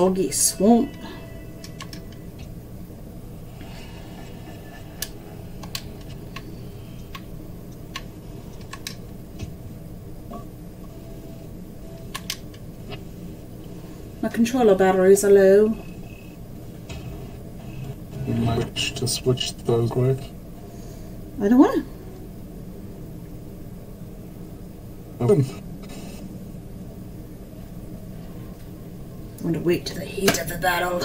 soggy swamp. My controller batteries are low. You might to switch those quick. I don't want to. Want to wait to the heat of the battle.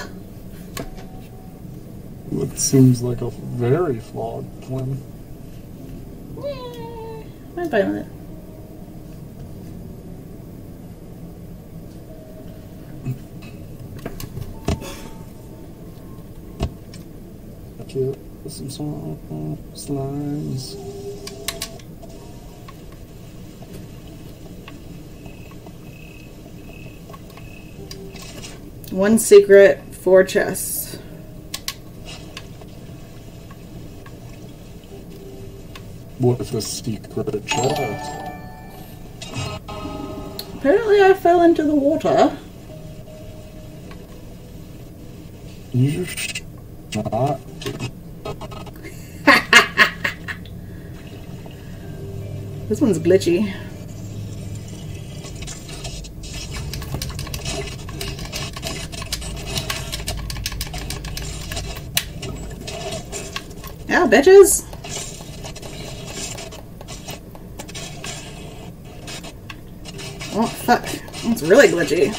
It seems like a very flawed plan. Eh, I'm fine with it. Get some small slimes. One secret, four chests. What if a secret chest? Apparently, I fell into the water. You sh- not. This one's glitchy. Yeah, bitches. Oh, fuck. It's really glitchy.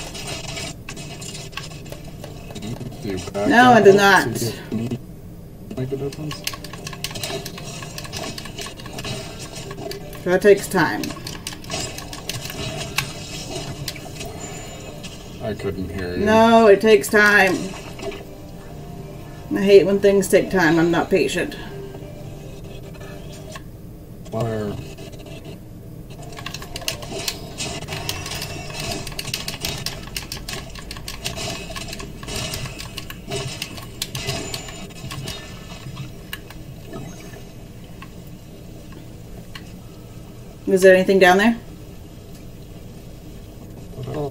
Do you back No, I out did not. to get me- Make a difference. That takes time. I couldn't hear you. No, it takes time. I hate when things take time. I'm not patient. Where? Is there anything down there? Oh,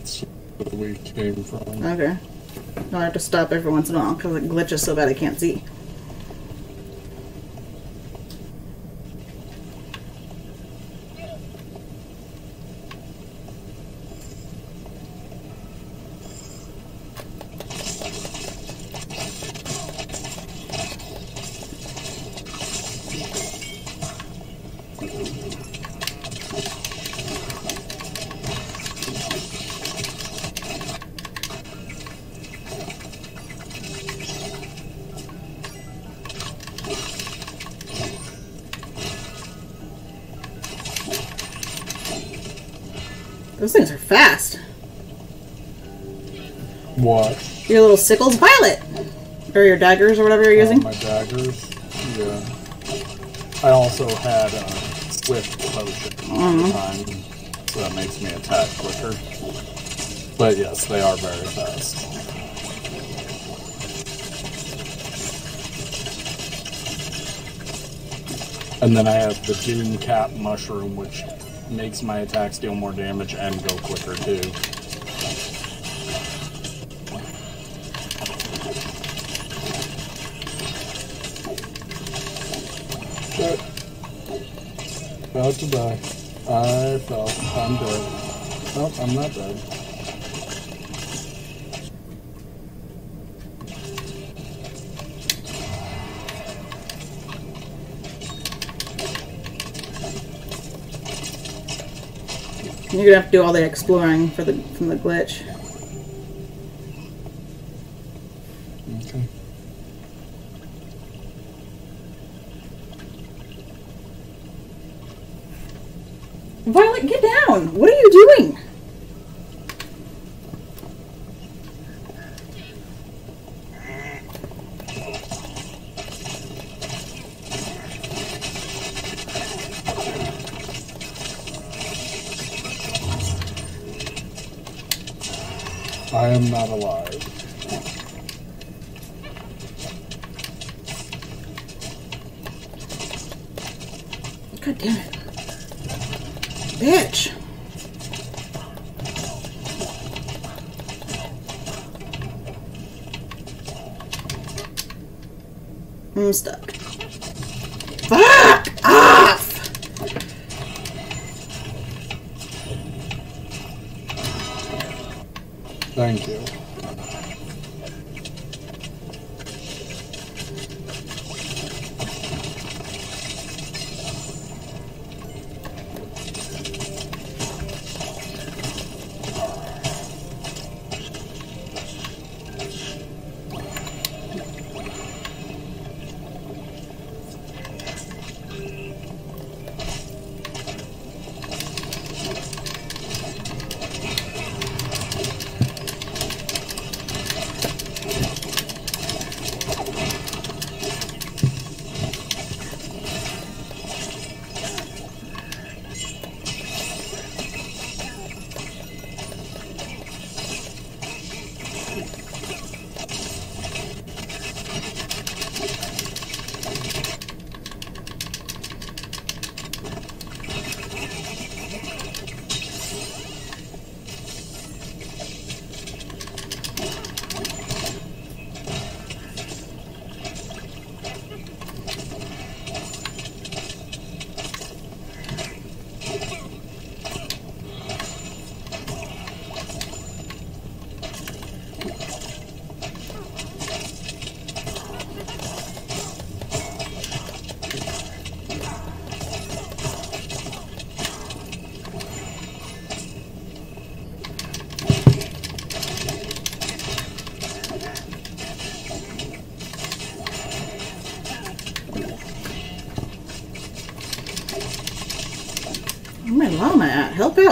That's where we came from. Okay. I have to stop every once in a while because it glitches so bad I can't see. Those things are fast. What? Your little sickles, Violet! Or your daggers or whatever you're Uh, using. my daggers. Yeah. I also had a swift potion at the time, so that makes me attack quicker. But yes, they are very fast. And then I have the Doom Cap Mushroom, which makes my attacks deal more damage and go quicker too. About to die. I fell. I'm dead. Nope, I'm not dead. You're gonna have to do all the exploring for the from the glitch. Okay. Violet, get down! What are you doing? I am not alive. God damn it. Bitch. I'm stuck. Fuck off! Thank you.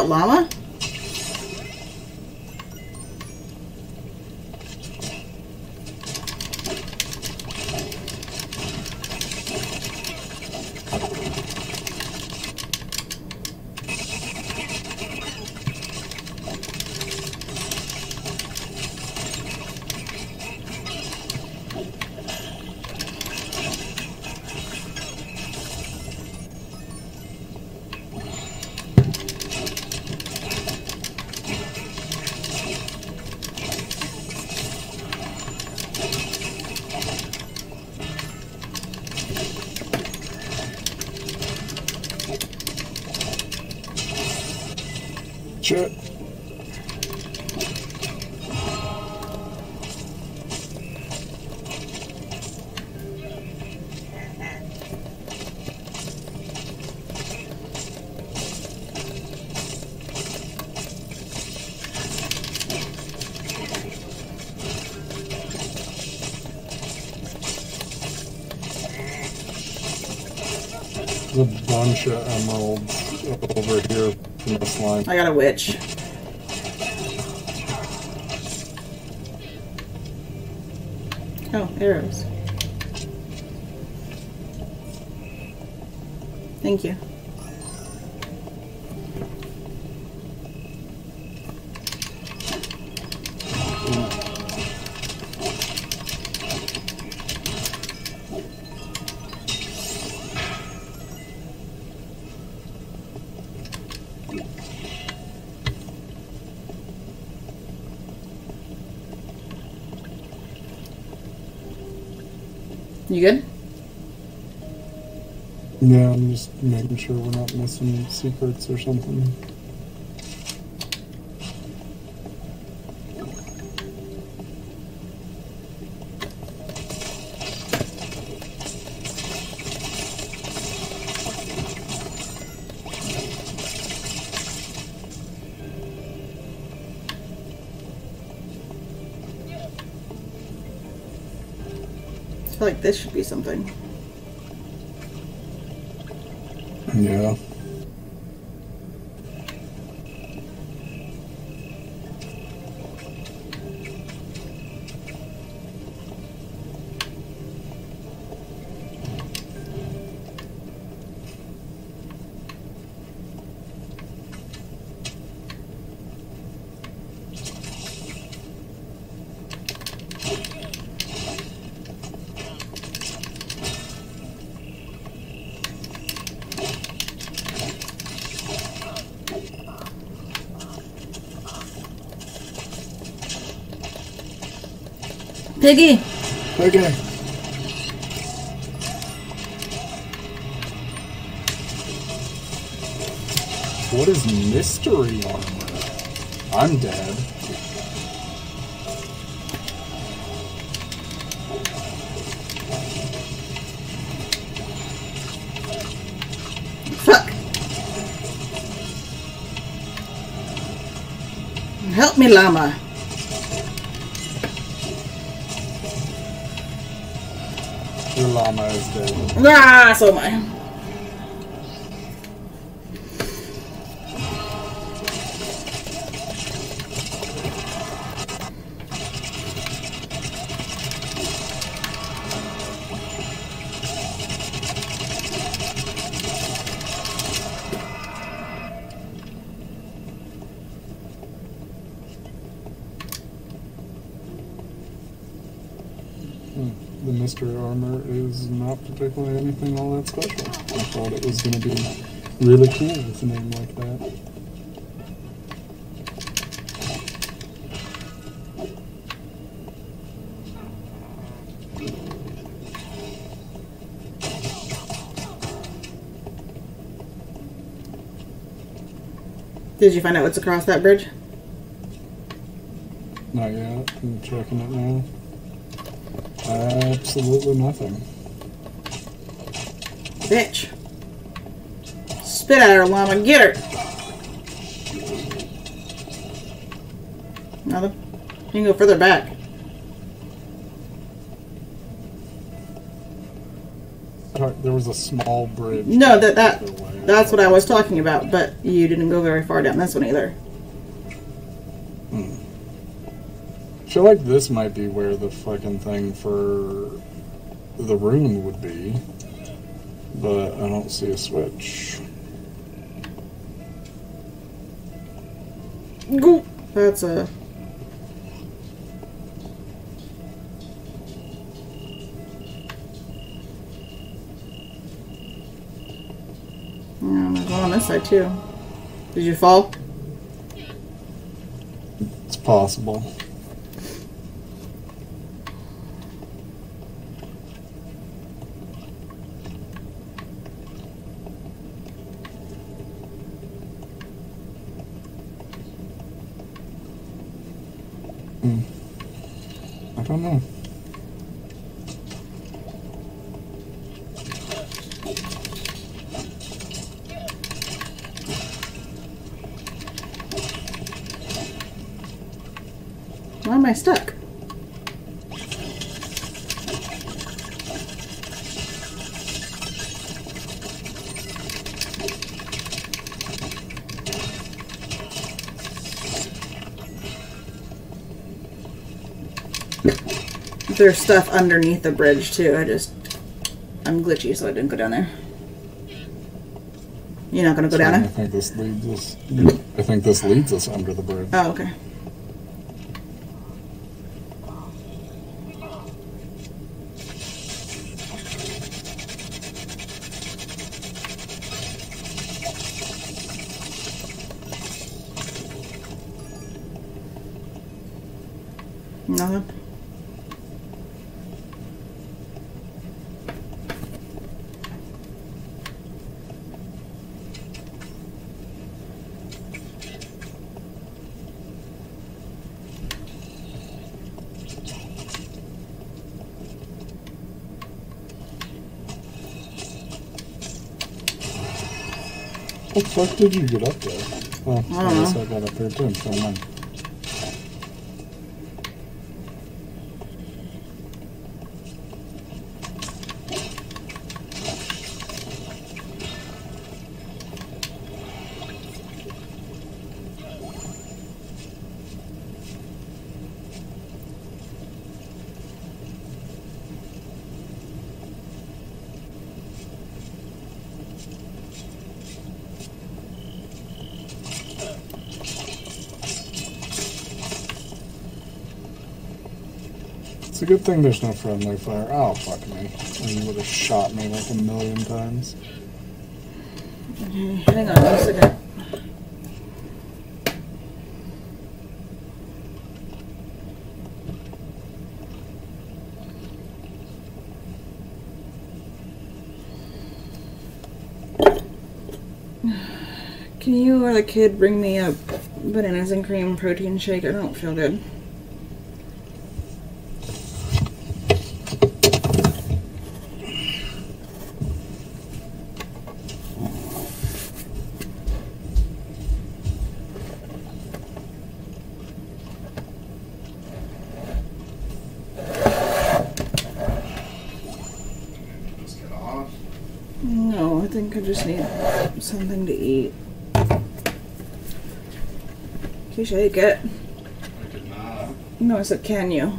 Llama. A bunch of emeralds I got a witch. Oh, arrows. Thank you. You good? Yeah, I'm just making sure we're not missing secrets or something. Like this should be something. Yeah. Piggy! Okay. What is mystery armor? I'm dead. Fuck! Help me, llama. Your llama is dead. Ah, so am I. particularly anything all that special. I thought it was going to be really cool with a name like that. Did you find out what's across that bridge? Not yet. I'm checking it now. Absolutely nothing. Bitch. Spit at her, llama. Get her. Nothing. You can go further back. There was a small bridge. No, that that that's what I was talking about. But you didn't go very far down this one either. I feel like this might be where the fucking thing for the rune would be. But I don't see a switch. Go. That's a. Yeah, there's one on this side too. Did you fall? It's possible. Hmm. I don't know. Why am I stuck? There's stuff underneath the bridge too. I just I'm glitchy, so I didn't go down there. You're not gonna go down there? I there? think this leads us. I think this leads us under the bridge. Oh, okay. Nothing. How the fuck did you get up there? Oh, I don't guess know. good thing there's no friendly fire. Oh, fuck me. And you would have shot me like a million times. Mm-hmm. Hang on one second. Can you or the kid bring me a bananas and cream protein shake? I don't feel good. Something to eat. Can you shake it? I did not. No, I said, can you?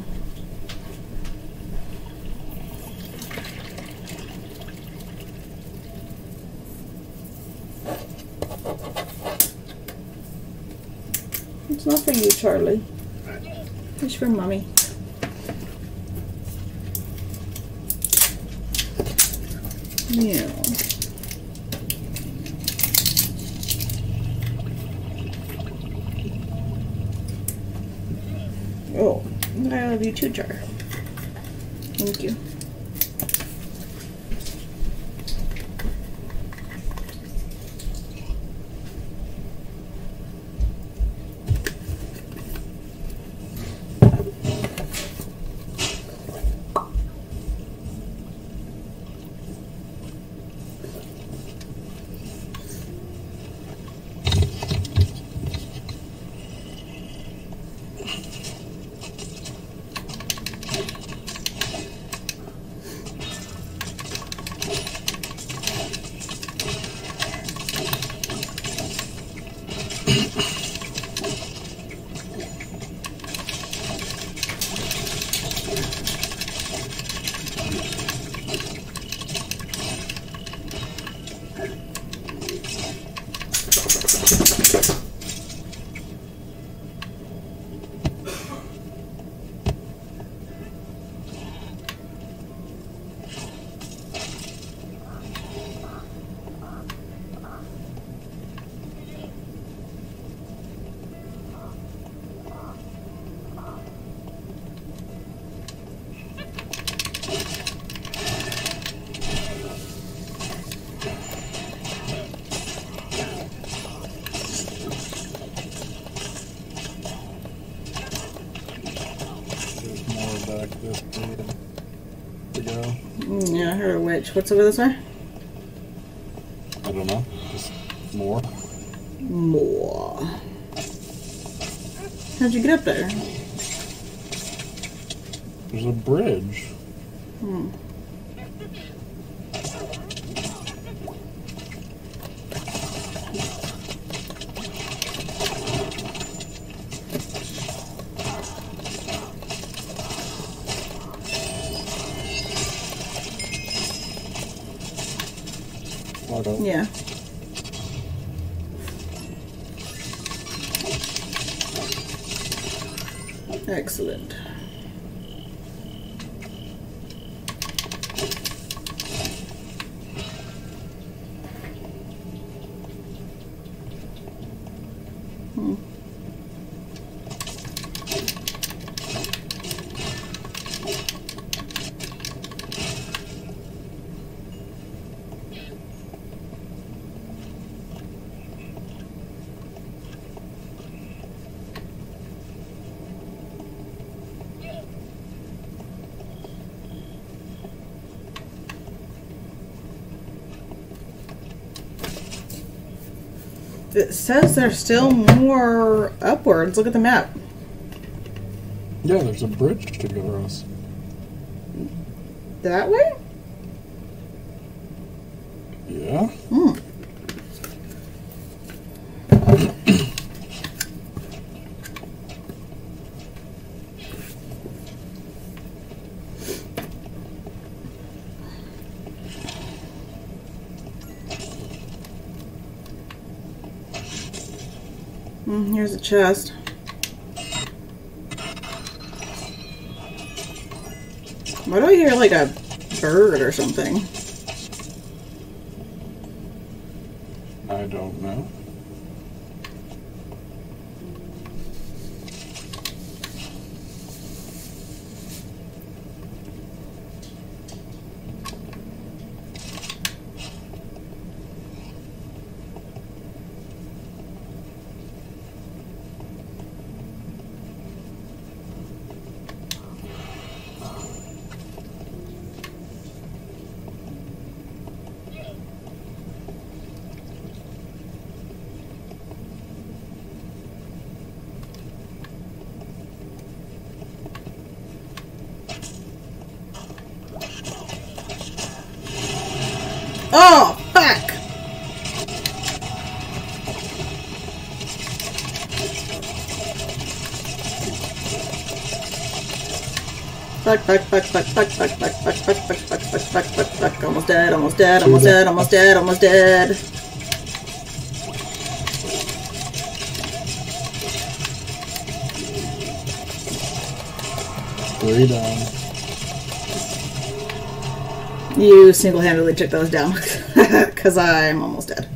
It's not for you, Charlie. It's for mommy. Yeah. Oh, I love you too, Jar. Thank you. There's back this to go. Mm, Yeah, I heard a witch. What's over this way? I don't know. Just more. More. How'd you get up there? There's a bridge. Hmm. I don't. Yeah. Excellent. Hmm. It says there's still more upwards. Look at the map. Yeah, there's a bridge to go across. That way? Yeah. Hmm. Mm, here's a chest. Why do I hear like a bird or something? I don't know. Oh, fuck! Fuck, fuck, fuck, fuck, fuck, fuck, fuck, fuck, fuck, fuck, fuck, fuck, fuck, fuck, fuck, almost dead, almost dead, almost dead, almost dead, almost dead. Three down. You single-handedly took those down, because I'm almost dead.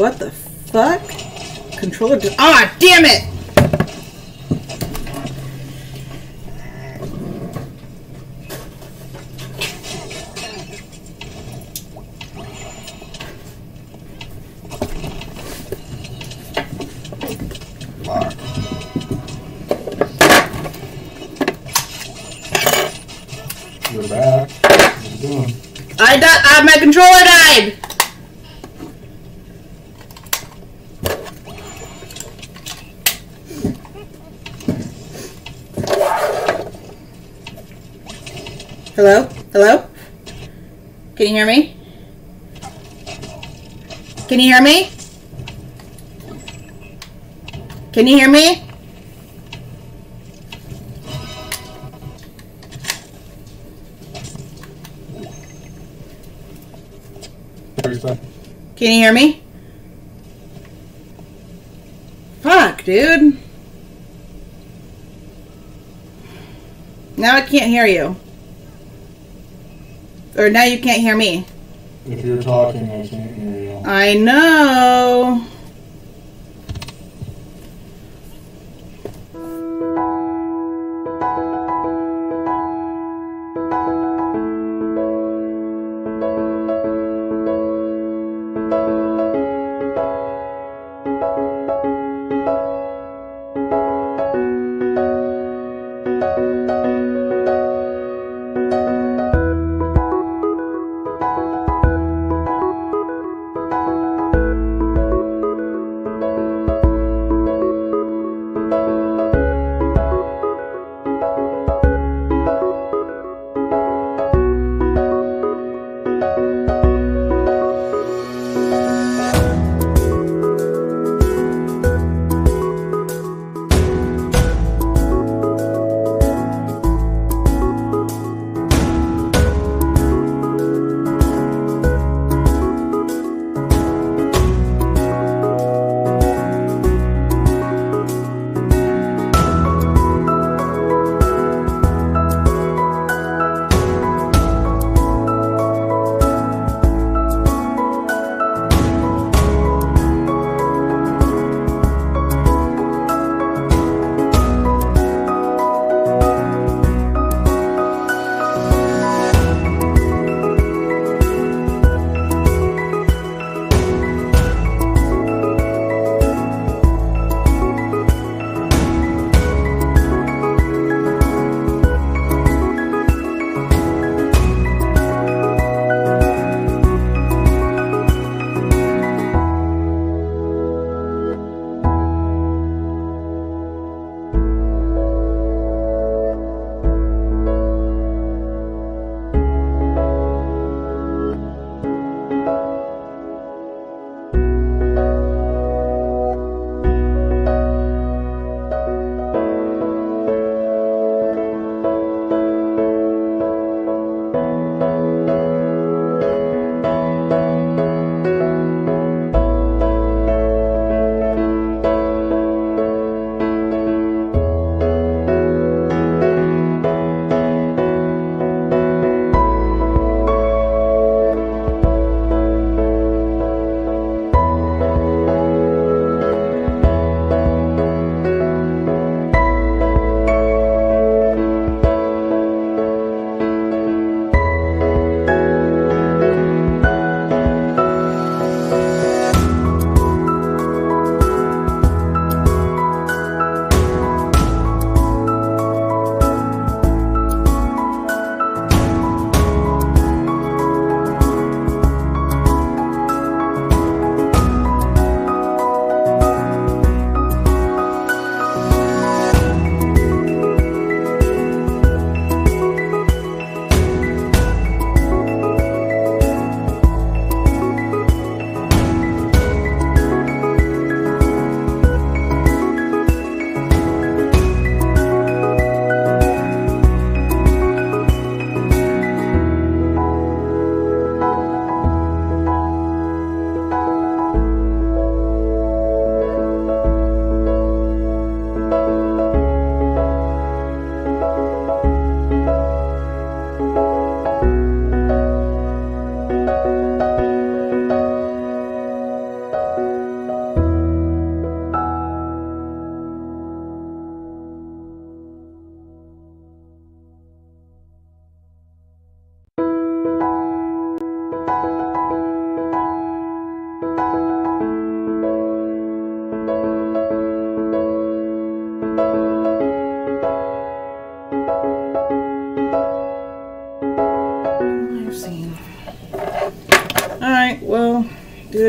What the fuck? Controller Ah, damn it! You're back. What you doing? I died. Uh, my controller died. Hello? Hello? Can you hear me? Can you hear me? Can you hear me? Can you hear me? Fuck, dude. Now I can't hear you. Or now you can't hear me. If you're talking, I can't hear you. I know.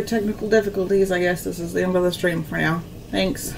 Technical difficulties, I guess this is the end of the stream for now. Thanks.